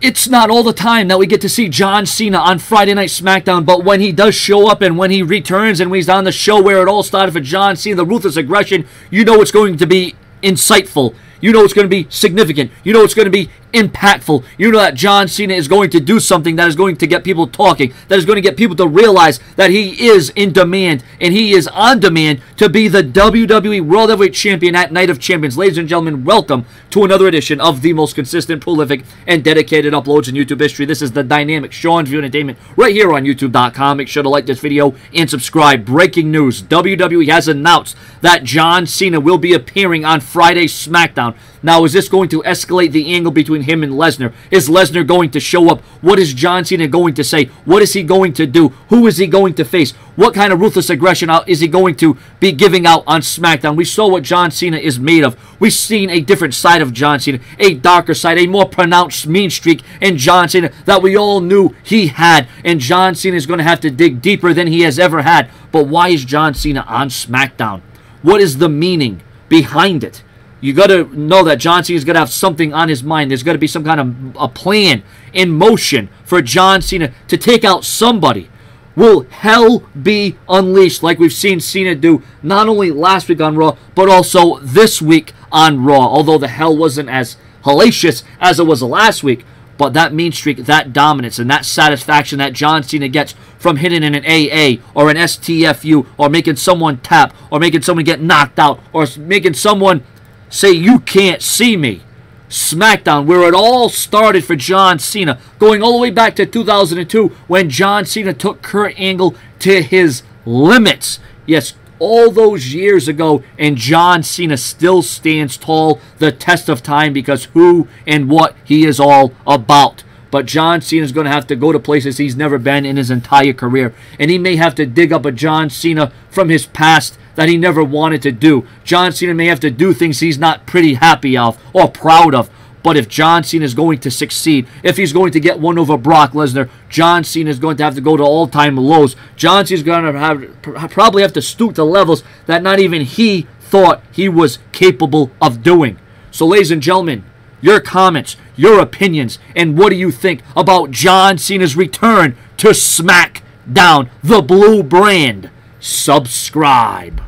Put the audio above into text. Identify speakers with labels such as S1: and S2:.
S1: it's not all the time that we get to see John Cena on Friday Night SmackDown, but when he does show up and when he returns and when he's on the show where it all started for John Cena, the ruthless aggression, you know it's going to be insightful. You know it's going to be significant. You know it's going to be impactful. You know that John Cena is going to do something that is going to get people talking, that is going to get people to realize that he is in demand and he is on demand to be the WWE World Heavyweight Champion at Night of Champions. Ladies and gentlemen, welcome to another edition of the most consistent, prolific, and dedicated uploads in YouTube history. This is the dynamic Sean's View Entertainment right here on YouTube.com. Make sure to like this video and subscribe. Breaking news WWE has announced that John Cena will be appearing on Friday's SmackDown. Now, is this going to escalate the angle between him and Lesnar? Is Lesnar going to show up? What is John Cena going to say? What is he going to do? Who is he going to face? What kind of ruthless aggression is he going to be giving out on SmackDown? We saw what John Cena is made of. We've seen a different side of John Cena, a darker side, a more pronounced mean streak in John Cena that we all knew he had. And John Cena is going to have to dig deeper than he has ever had. But why is John Cena on SmackDown? What is the meaning behind it? You got to know that John Cena is going to have something on his mind. There's got to be some kind of a plan in motion for John Cena to take out somebody. Will hell be unleashed like we've seen Cena do not only last week on Raw, but also this week on Raw? Although the hell wasn't as hellacious as it was last week, but that mean streak, that dominance, and that satisfaction that John Cena gets from hitting in an AA or an STFU or making someone tap or making someone get knocked out or making someone say you can't see me. SmackDown, where it all started for John Cena, going all the way back to 2002 when John Cena took Kurt Angle to his limits. Yes, all those years ago, and John Cena still stands tall the test of time because who and what he is all about. But John Cena is going to have to go to places he's never been in his entire career. And he may have to dig up a John Cena from his past that he never wanted to do. John Cena may have to do things he's not pretty happy of or proud of. But if John Cena is going to succeed, if he's going to get one over Brock Lesnar, John Cena is going to have to go to all-time lows. John Cena is going to have probably have to stoop to levels that not even he thought he was capable of doing. So, ladies and gentlemen, your comments, your opinions, and what do you think about John Cena's return to SmackDown, the blue brand? Subscribe.